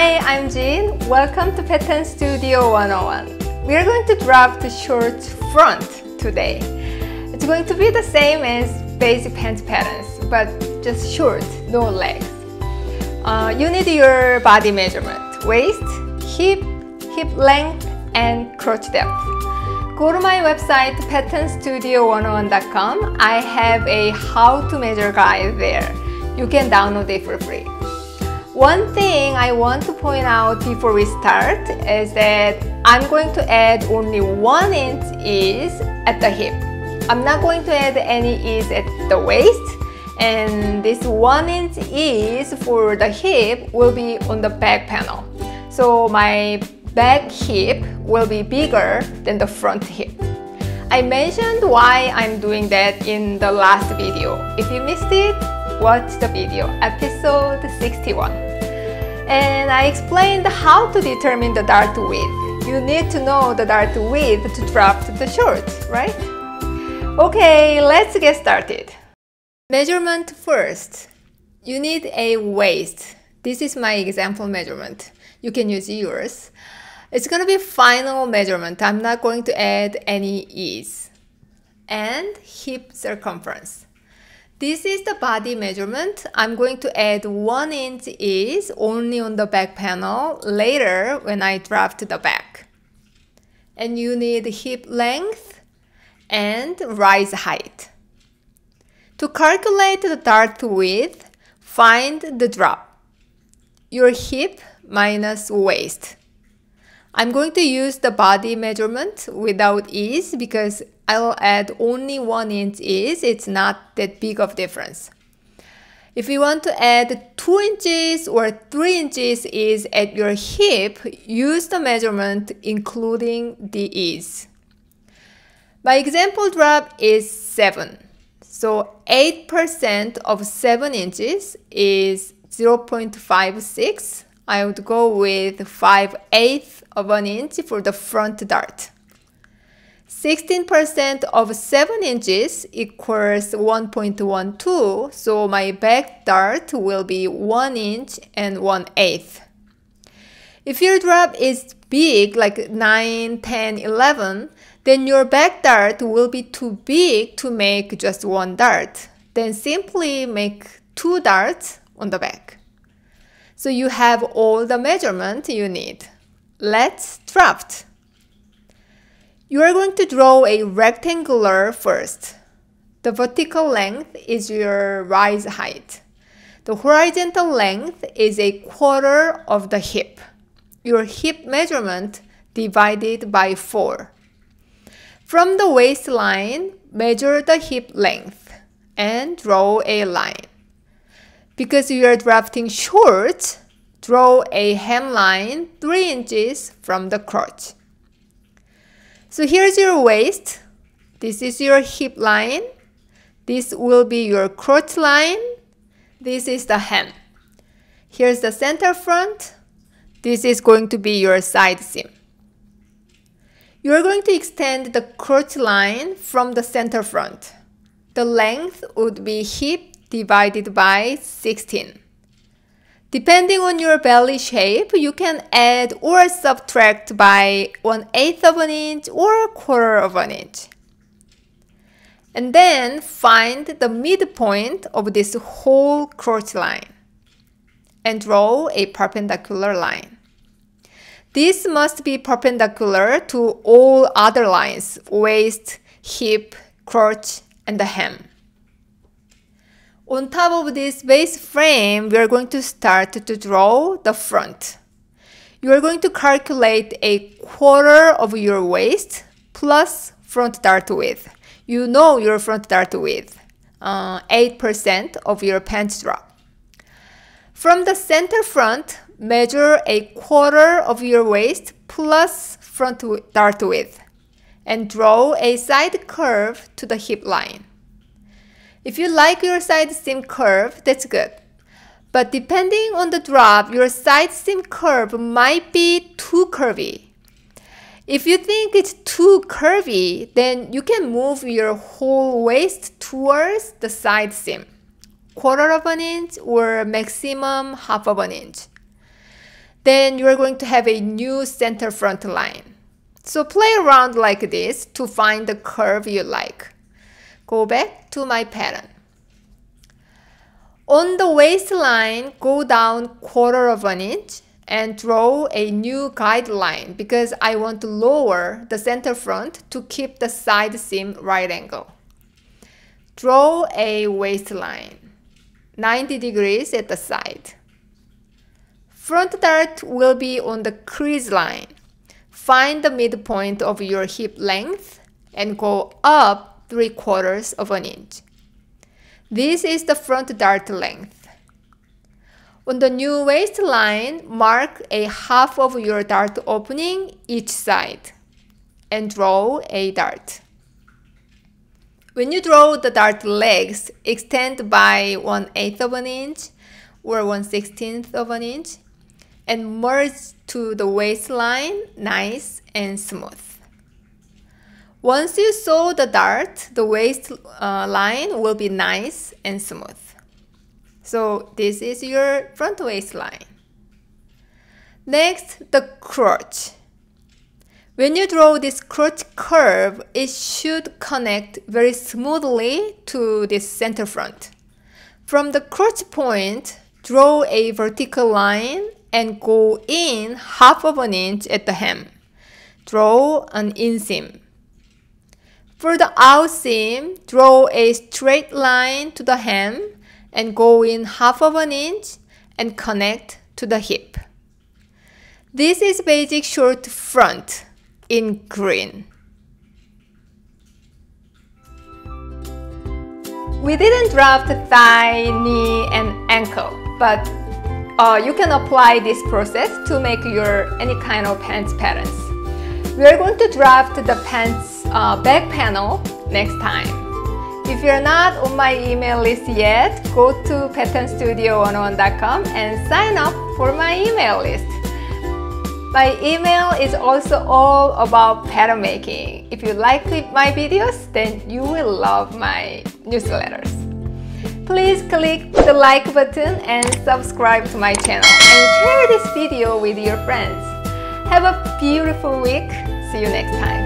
Hi, I'm Jean. Welcome to Pattern Studio 101. We are going to drop the short front today. It's going to be the same as basic pants patterns, but just short, no legs. Uh, you need your body measurement, waist, hip, hip length, and crotch depth. Go to my website patternstudio101.com. I have a how to measure guide there. You can download it for free. One thing I want to point out before we start is that I'm going to add only one inch ease at the hip. I'm not going to add any ease at the waist and this one inch ease for the hip will be on the back panel. So my back hip will be bigger than the front hip. I mentioned why I'm doing that in the last video. If you missed it, watch the video, episode 61 and I explained how to determine the dart width. You need to know the dart width to draft the short, right? Okay, let's get started. Measurement first. You need a waist. This is my example measurement. You can use yours. It's gonna be final measurement. I'm not going to add any ease. And hip circumference. This is the body measurement. I'm going to add 1 inch is only on the back panel later when I draft the back. And you need hip length and rise height. To calculate the dart width, find the drop. Your hip minus waist. I'm going to use the body measurement without ease because I'll add only one inch ease. It's not that big of difference. If you want to add 2 inches or 3 inches is at your hip, use the measurement including the ease. My example drop is 7. So 8% of 7 inches is 0.56. I would go with 5 eighths of an inch for the front dart. 16% of 7 inches equals 1.12, so my back dart will be 1 inch and 1 eighth. If your drop is big, like 9, 10, 11, then your back dart will be too big to make just one dart. Then simply make two darts on the back. So you have all the measurement you need. Let's draft. You are going to draw a rectangular first. The vertical length is your rise height. The horizontal length is a quarter of the hip. Your hip measurement divided by 4. From the waistline, measure the hip length and draw a line. Because you are drafting short, draw a hemline 3 inches from the crotch. So here's your waist. This is your hip line. This will be your crotch line. This is the hem. Here's the center front. This is going to be your side seam. You're going to extend the crotch line from the center front. The length would be hip divided by 16. Depending on your belly shape, you can add or subtract by 1 8th of an inch or a quarter of an inch. And then find the midpoint of this whole crotch line and draw a perpendicular line. This must be perpendicular to all other lines, waist, hip, crotch, and the hem. On top of this base frame, we are going to start to draw the front. You are going to calculate a quarter of your waist plus front dart width. You know your front dart width, 8% uh, of your pants drop. From the center front, measure a quarter of your waist plus front dart width and draw a side curve to the hip line. If you like your side seam curve, that's good. But depending on the drop, your side seam curve might be too curvy. If you think it's too curvy, then you can move your whole waist towards the side seam, quarter of an inch or maximum half of an inch. then you're going to have a new center front line. So play around like this to find the curve you like. Go back to my pattern. On the waistline, go down quarter of an inch and draw a new guideline because I want to lower the center front to keep the side seam right angle. Draw a waistline, 90 degrees at the side. Front dart will be on the crease line. Find the midpoint of your hip length and go up 3 quarters of an inch. This is the front dart length. On the new waistline, mark a half of your dart opening each side and draw a dart. When you draw the dart legs, extend by 1 8th of an inch or 1 16th of an inch and merge to the waistline nice and smooth. Once you sew the dart, the waistline uh, will be nice and smooth. So this is your front waistline. Next, the crotch. When you draw this crotch curve, it should connect very smoothly to this center front. From the crotch point, draw a vertical line and go in half of an inch at the hem. Draw an inseam. For the outseam, draw a straight line to the hem and go in half of an inch and connect to the hip. This is basic short front in green. We didn't draft thigh, knee, and ankle, but uh, you can apply this process to make your any kind of pants patterns. We are going to draft the pants uh, back panel next time. If you're not on my email list yet, go to patternstudio101.com and sign up for my email list. My email is also all about pattern making. If you like my videos, then you will love my newsletters. Please click the like button and subscribe to my channel and share this video with your friends. Have a beautiful week. See you next time.